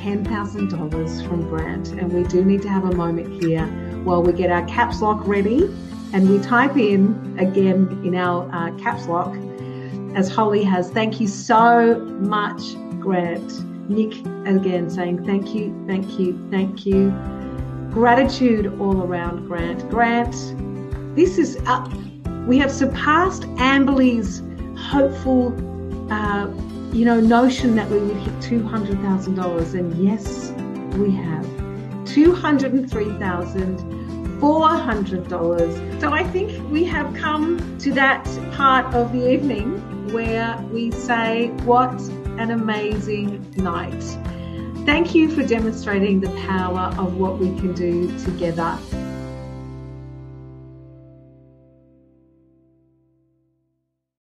$10,000 from Grant. And we do need to have a moment here while we get our caps lock ready and we type in again in our uh, caps lock as Holly has. Thank you so much, Grant. Nick again saying thank you, thank you, thank you. Gratitude all around, Grant. Grant, this is up. We have surpassed Amberley's hopeful, uh, you know, notion that we would hit two hundred thousand dollars, and yes, we have two hundred and three thousand four hundred dollars. So I think we have come to that part of the evening where we say, "What an amazing night!" Thank you for demonstrating the power of what we can do together